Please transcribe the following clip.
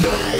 We'll.